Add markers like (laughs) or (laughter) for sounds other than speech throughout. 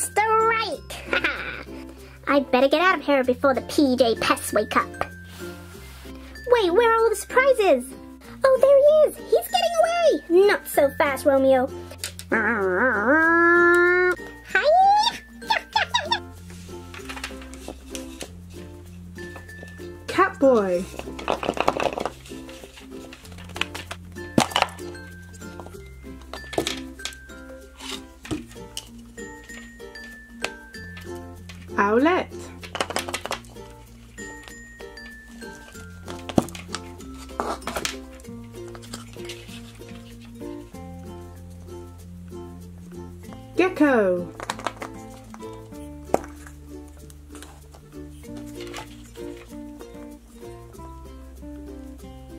strike! (laughs) I better get out of here before the PJ pests wake up. Wait, where are all the surprises? Oh, there he is! He's getting away! Not so fast, Romeo. Hi! (laughs) Catboy.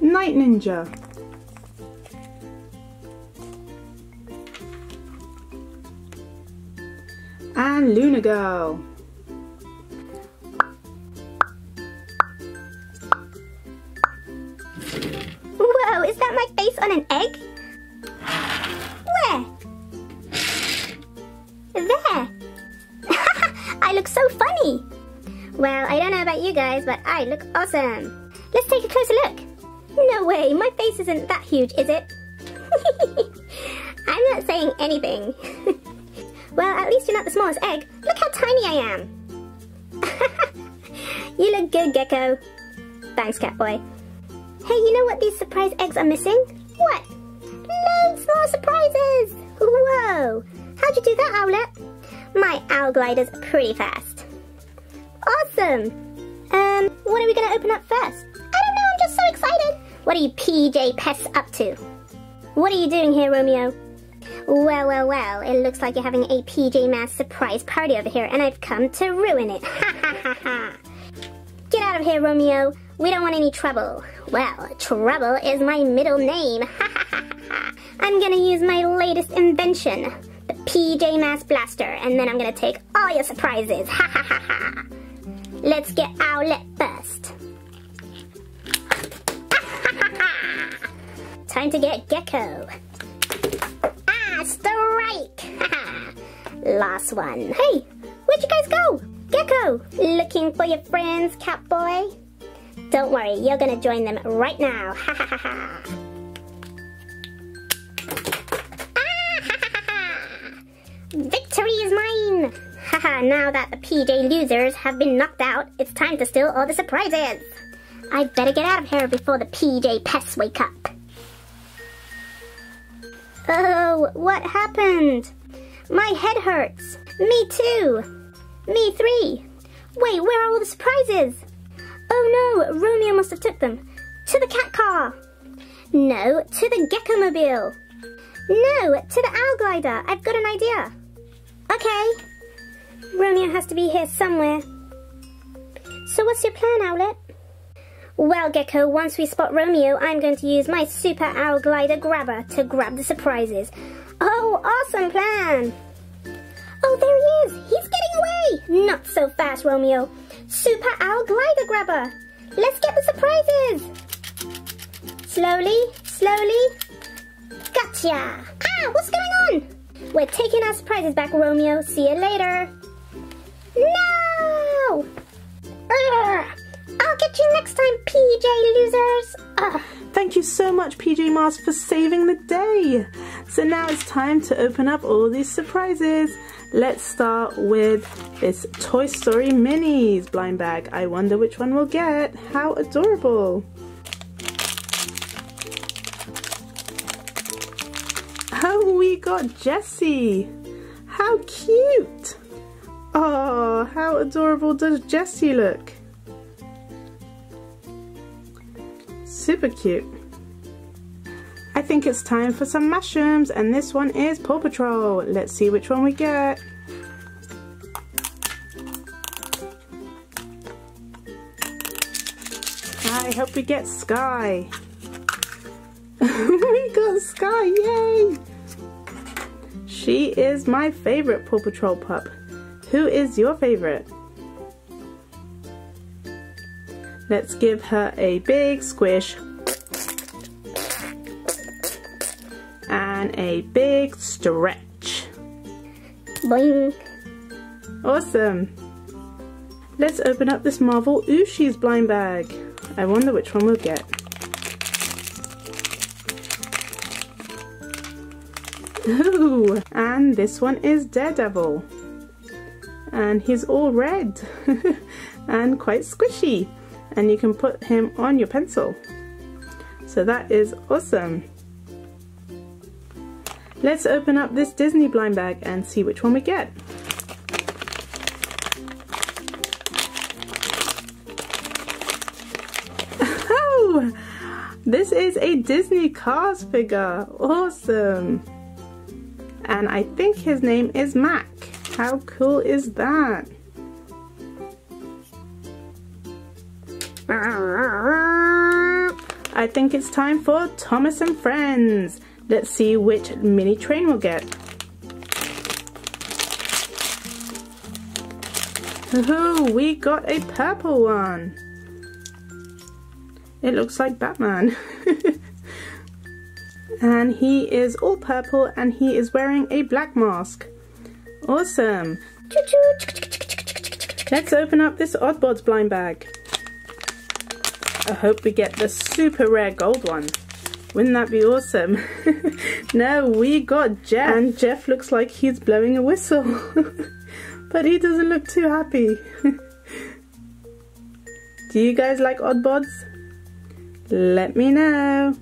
Night Ninja. And Luna Girl. Whoa, is that my face on an egg? Where? There. (laughs) I look so funny. Well, I don't know about you guys, but I look awesome. Let's take a closer look. No way, my face isn't that huge, is it? (laughs) I'm not saying anything. (laughs) well, at least you're not the smallest egg. Look how tiny I am. (laughs) you look good, Gekko. Thanks, Catboy. Hey, you know what these surprise eggs are missing? What? Loads more surprises! Whoa! How'd you do that, Owlette? My owl glider's pretty fast. Awesome! Um, what are we gonna open up first? I don't know, I'm just so excited! What are you PJ pests up to? What are you doing here, Romeo? Well, well, well, it looks like you're having a PJ Masks surprise party over here, and I've come to ruin it. (laughs) Ha ha ha ha! Get out of here, Romeo. We don't want any trouble. Well, trouble is my middle name. (laughs) Ha ha ha ha! I'm gonna use my latest invention, the PJ Masks Blaster, and then I'm gonna take all your surprises. (laughs) Ha ha ha ha. Let's get our Owlette first. Time to get Gekko. Ah, strike! (laughs) Last one. Hey, where'd you guys go? Gekko, looking for your friends, Catboy? Don't worry, you're gonna join them right now. (laughs) Ha ha ha ha. (laughs) Victory is mine! Haha, now that the PJ losers have been knocked out, it's time to steal all the surprises. I better get out of here before the PJ pests wake up. Oh, what happened? My head hurts. Me too. Me three. Wait, where are all the surprises? Oh no, Romeo must have took them. To the cat car. No, to the Gekko mobile. No, to the owl glider. I've got an idea. Okay. Romeo has to be here somewhere. So what's your plan, Owlette? Well, Gekko, once we spot Romeo, I'm going to use my Super Owl Glider Grabber to grab the surprises. Oh, awesome plan! Oh, there he is! He's getting away! Not so fast, Romeo. Super Owl Glider Grabber! Let's get the surprises! Slowly, slowly. Gotcha! Ah, what's going on? We're taking our surprises back, Romeo. See you later. No! Urgh. Get you next time, PJ losers. Ugh. Thank you so much, PJ Masks, for saving the day. So now it's time to open up all these surprises. Let's start with this Toy Story Minis blind bag. I wonder which one we'll get. How adorable. Oh, we got Jessie. How cute. Oh, how adorable does Jessie look? Super cute. I think it's time for some Mashems and this one is Paw Patrol. Let's see which one we get. I hope we get Skye. (laughs) we got Skye, yay! She is my favorite Paw Patrol pup. Who is your favorite? Let's give her a big squish and a big stretch. Boing. Awesome. Let's open up this Marvel Ooshies blind bag. I wonder which one we'll get. Ooh, and this one is Daredevil. And he's all red (laughs) and quite squishy. And you can put him on your pencil. So that is awesome. Let's open up this Disney blind bag and see which one we get. Oh, (laughs) this is a Disney Cars figure. Awesome. And I think his name is Mack. How cool is that? I think it's time for Thomas and Friends. Let's see which mini train we'll get. Oh, we got a purple one. It looks like Batman. (laughs) and he is all purple and he is wearing a black mask. Awesome. Let's open up this Oddbods blind bag. I hope we get the super rare gold one. Wouldn't that be awesome? (laughs) no, we got Jeff. And Jeff looks like he's blowing a whistle. (laughs) but he doesn't look too happy. (laughs) Do you guys like Oddbods? Let me know.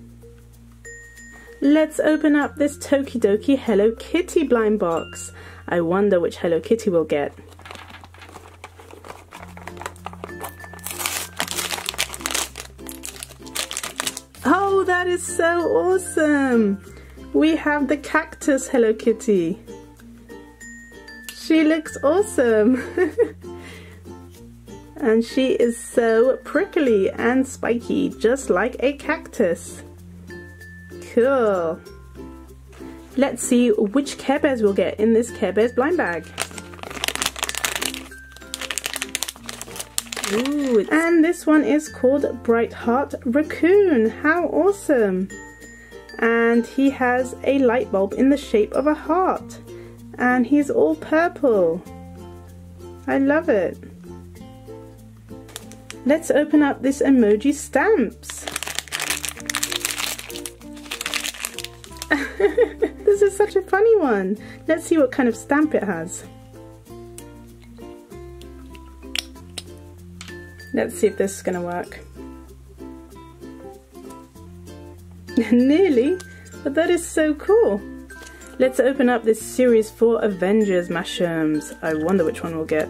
Let's open up this Tokidoki Hello Kitty blind box. I wonder which Hello Kitty we'll get. Is so awesome! We have the cactus Hello Kitty. She looks awesome. (laughs) and she is so prickly and spiky, just like a cactus. Cool. Let's see which Care Bears we'll get in this Care Bears blind bag. Ooh, and this one is called Bright Heart Raccoon. How awesome! And he has a light bulb in the shape of a heart. And he's all purple. I love it. Let's open up this emoji stamps. (laughs) this is such a funny one. Let's see what kind of stamp it has. Let's see if this is going to work. (laughs) Nearly, but that is so cool. Let's open up this Series 4 Avengers Mashems. I wonder which one we'll get.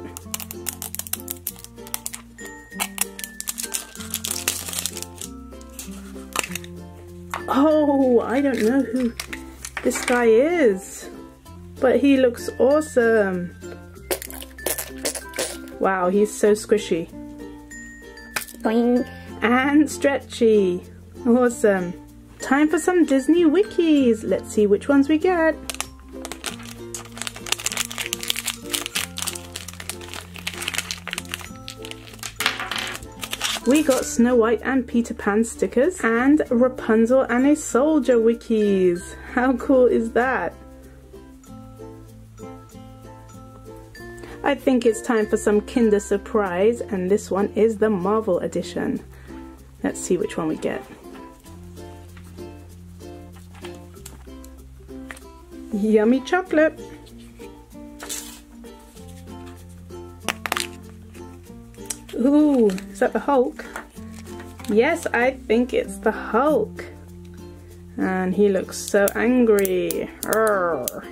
Oh, I don't know who this guy is, but he looks awesome. Wow, he's so squishy. Boing. And stretchy. Awesome. Time for some Disney Wikeez. Let's see which ones we get. We got Snow White and Peter Pan stickers and Rapunzel and a Soldier Wikeez. How cool is that? I think it's time for some Kinder Surprise and this one is the Marvel edition. Let's see which one we get. Yummy chocolate! Ooh, is that the Hulk? Yes, I think it's the Hulk. And he looks so angry. Arrgh.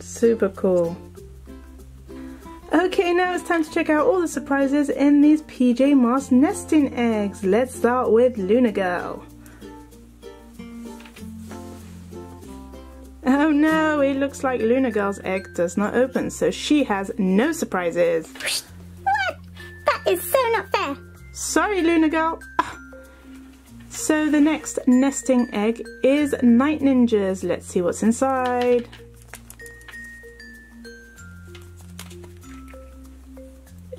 Super cool. Okay, now it's time to check out all the surprises in these PJ Masks nesting eggs. Let's start with Luna Girl. Oh no, it looks like Luna Girl's egg does not open, so she has no surprises. What? That is so not fair. Sorry, Luna Girl. So the next nesting egg is Night Ninjas. Let's see what's inside.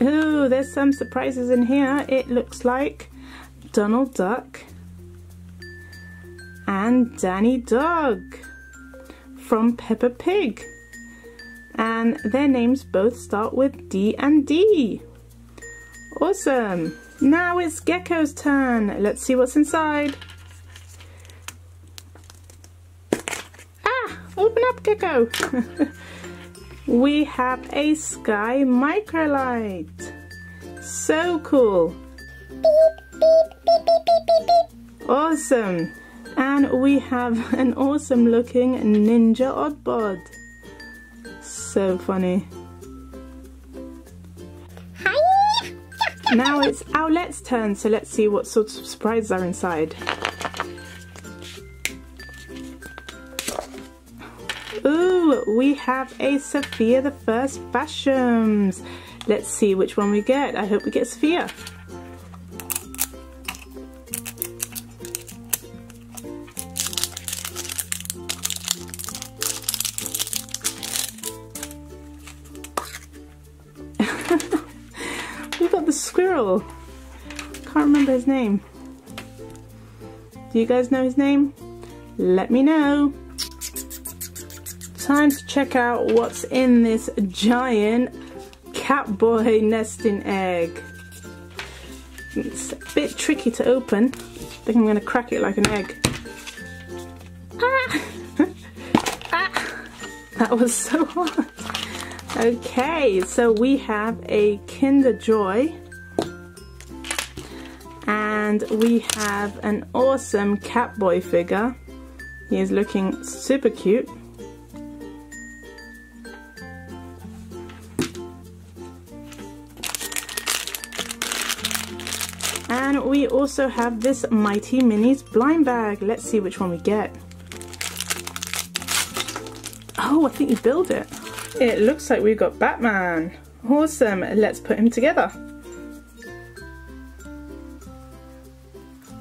Ooh, there's some surprises in here. It looks like Donald Duck and Danny Dog from Peppa Pig. and their names both start with D and D. Awesome! Now it's Gekko's turn. Let's see what's inside. Ah! Open up, Gekko! (laughs) we have a Skye Microlight. So cool! Awesome! And we have an awesome looking Ninja Oddbod. So funny. Now it's Owlette's turn, so let's see what sorts of surprises are inside. Ooh, we have a Sofia the First Mashems. Let's see which one we get. I hope we get Sofia. (laughs) we got the squirrel. Can't remember his name. Do you guys know his name? Let me know. Time to check out what's in this giant catboy nesting egg. It's a bit tricky to open. I think I'm going to crack it like an egg. Ah! (laughs) ah! That was so hard. Okay, so we have a Kinder Joy. And we have an awesome Catboy figure. He is looking super cute. We also have this Mighty Minis blind bag. Let's see which one we get. Oh, I think you build it. It looks like we've got Batman. Awesome, let's put him together.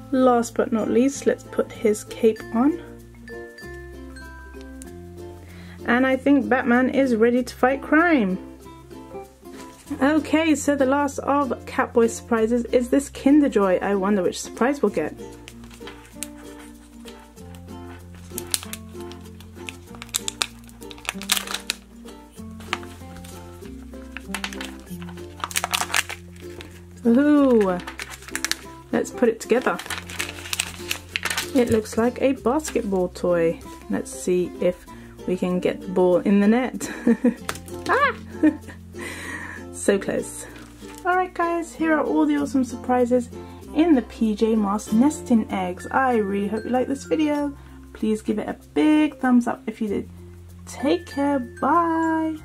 Last but not least, let's put his cape on. And I think Batman is ready to fight crime. Okay, so the last of Catboy's surprises is this Kinder Joy. I wonder which surprise we'll get. Ooh, let's put it together. It looks like a basketball toy. Let's see if we can get the ball in the net. (laughs) ah! (laughs) so close. Alright guys, here are all the awesome surprises in the PJ Masks nesting eggs. I really hope you liked this video. Please give it a big thumbs up if you did. Take care, bye!